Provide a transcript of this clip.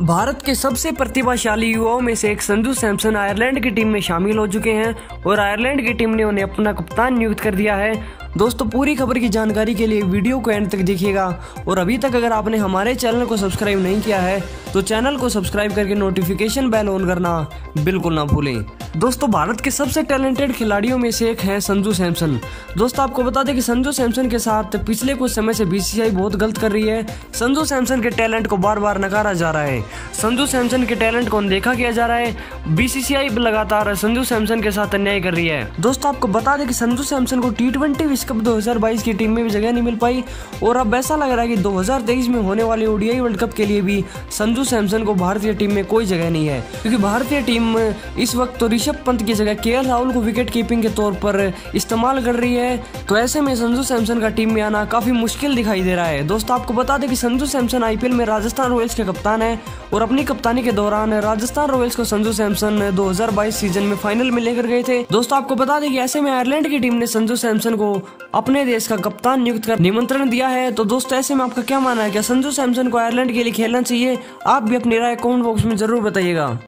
भारत के सबसे प्रतिभाशाली युवाओं में से एक संजू सैमसन आयरलैंड की टीम में शामिल हो चुके हैं और आयरलैंड की टीम ने उन्हें अपना कप्तान नियुक्त कर दिया है। दोस्तों, पूरी खबर की जानकारी के लिए वीडियो को एंड तक देखिएगा और अभी तक अगर आपने हमारे चैनल को सब्सक्राइब नहीं किया है तो चैनल को सब्सक्राइब करके नोटिफिकेशन बेल ऑन करना बिल्कुल ना भूलें। दोस्तों, भारत के सबसे टैलेंटेड खिलाड़ियों में से एक है संजू सैमसन। दोस्तों, आपको बता दें कि संजू सैमसन के साथ पिछले कुछ समय से बीसीसीआई बहुत गलत कर रही है। संजू सैमसन के टैलेंट को बार बार नकारा जा रहा है। संजू सैमसन के टैलेंट को अनदेखा किया जा रहा है। बीसीसीआई लगातार संजू सैमसन के साथ अन्याय कर रही है। दोस्तों, आपको बता दें कि संजू सैमसन को टी ट्वेंटी विश्व कप 2022 की टीम में भी जगह नहीं मिल पाई। और अब ऐसा लग रहा है कि 2023 में होने वाले ओडीआई वर्ल्ड कप के लिए भी संजू सैमसन को भारतीय टीम में कोई जगह नहीं है। क्योंकि भारतीय टीम इस वक्त तो ऋषभ पंत की जगह के राहुल को विकेट कीपिंग के तौर पर इस्तेमाल कर रही है। तो ऐसे में संजू सैमसन का टीम में आना काफ़ी मुश्किल दिखाई दे रहा है। दोस्तों, आपको बता दें कि संजू सैमसन आईपीएल में राजस्थान रॉयल्स के कप्तान है और अपनी कप्तानी के दौरान राजस्थान रॉयल्स को संजू सैमसन 2022 सीज़न में फाइनल में लेकर गए थे। दोस्तों, आपको बता दें कि ऐसे में आयरलैंड की टीम ने संजू सैमसन को अपने देश का कप्तान नियुक्त कर निमंत्रण दिया है। तो दोस्तों, ऐसे में आपका क्या मानना है? क्या संजू सैमसन को आयरलैंड के लिए खेलना चाहिए? आप भी अपने राय कमेंट बॉक्स में ज़रूर बताइएगा।